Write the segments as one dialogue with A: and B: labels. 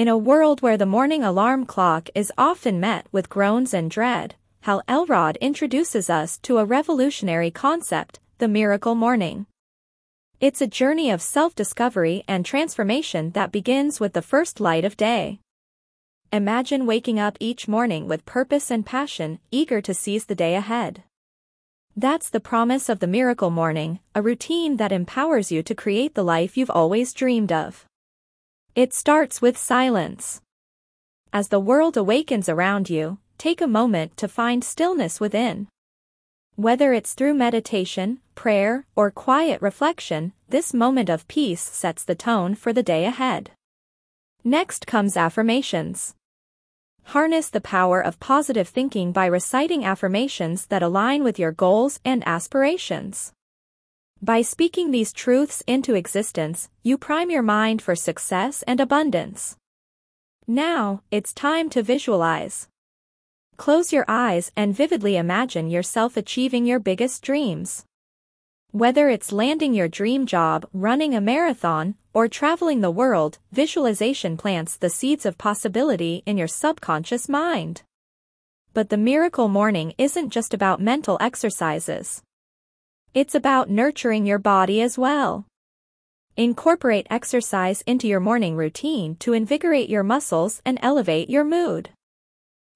A: In a world where the morning alarm clock is often met with groans and dread, Hal Elrod introduces us to a revolutionary concept, the miracle morning. It's a journey of self-discovery and transformation that begins with the first light of day. Imagine waking up each morning with purpose and passion, eager to seize the day ahead. That's the promise of the miracle morning, a routine that empowers you to create the life you've always dreamed of. It starts with silence. As the world awakens around you, take a moment to find stillness within. Whether it's through meditation, prayer, or quiet reflection, this moment of peace sets the tone for the day ahead. Next comes affirmations. Harness the power of positive thinking by reciting affirmations that align with your goals and aspirations. By speaking these truths into existence, you prime your mind for success and abundance. Now, it's time to visualize. Close your eyes and vividly imagine yourself achieving your biggest dreams. Whether it's landing your dream job, running a marathon, or traveling the world, visualization plants the seeds of possibility in your subconscious mind. But the miracle morning isn't just about mental exercises. It's about nurturing your body as well. Incorporate exercise into your morning routine to invigorate your muscles and elevate your mood.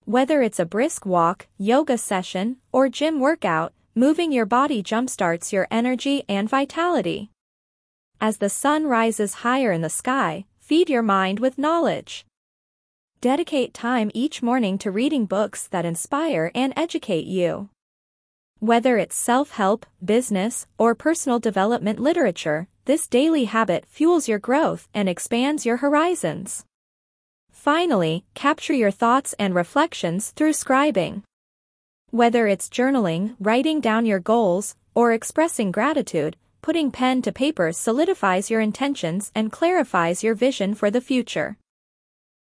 A: Whether it's a brisk walk, yoga session, or gym workout, moving your body jumpstarts your energy and vitality. As the sun rises higher in the sky, feed your mind with knowledge. Dedicate time each morning to reading books that inspire and educate you. Whether it's self-help, business, or personal development literature, this daily habit fuels your growth and expands your horizons. Finally, capture your thoughts and reflections through scribing. Whether it's journaling, writing down your goals, or expressing gratitude, putting pen to paper solidifies your intentions and clarifies your vision for the future.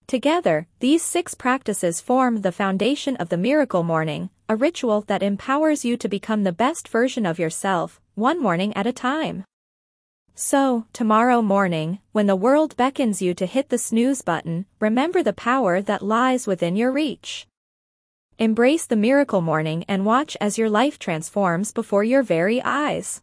A: Together, these six practices form the foundation of the Miracle Morning, a ritual that empowers you to become the best version of yourself, one morning at a time. So, tomorrow morning, when the world beckons you to hit the snooze button, remember the power that lies within your reach. Embrace the miracle morning and watch as your life transforms before your very eyes.